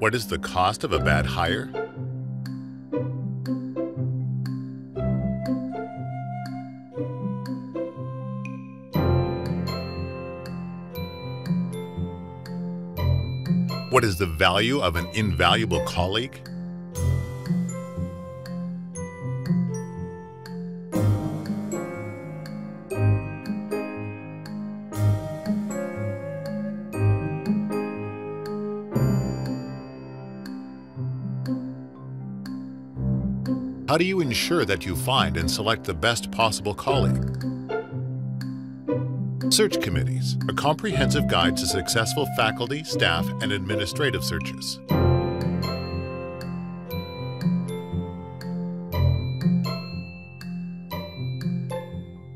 What is the cost of a bad hire? What is the value of an invaluable colleague? How do you ensure that you find and select the best possible colleague? Search Committees, a comprehensive guide to successful faculty, staff, and administrative searches.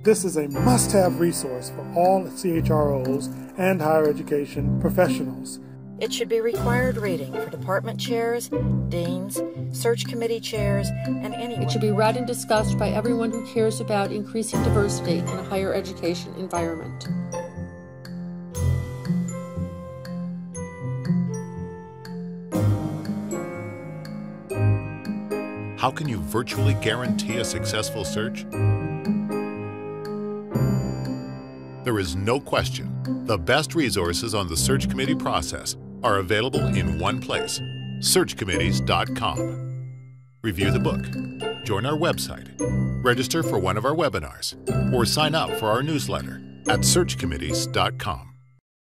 This is a must-have resource for all CHROs and higher education professionals. It should be required reading for department chairs, deans, search committee chairs, and anyone. It should be read and discussed by everyone who cares about increasing diversity in a higher education environment. How can you virtually guarantee a successful search? There is no question the best resources on the search committee process are available in one place searchcommittees.com. Review the book, join our website, register for one of our webinars, or sign up for our newsletter at searchcommittees.com.